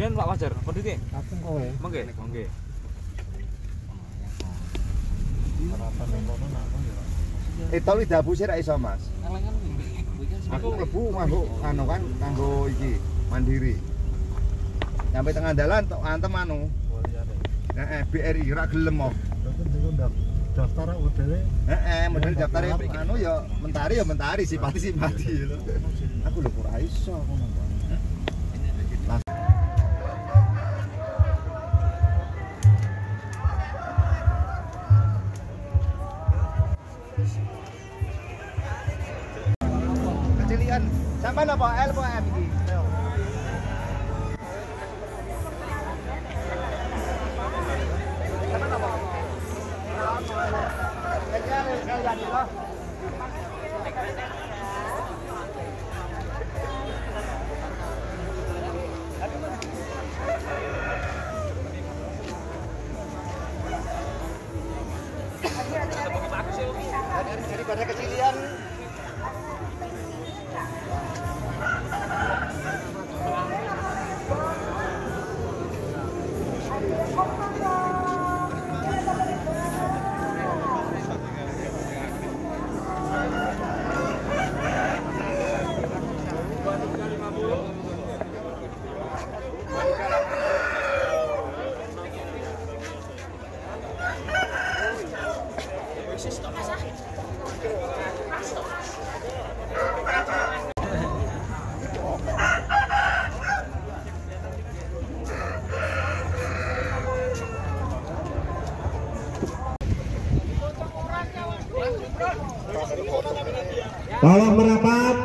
Biyen Pak Wajar, pendite. Langsung kowe. Mengke, mengke. Eh tol dabu sih ra iso, Mas. Aku lebu nganggo anu kan nganggo iki mandiri. Nyampe tengah dalan tok antem anu. Heeh, BRI ra gelem kok. daftar aku dhewe Heeh, model daftar anu ya mentari ya mentari simpati lho. Aku lho ora iso ngono, Pak. Kecilian. Sampai apa L apa M iki? Sampai kecilian Tolong merapat.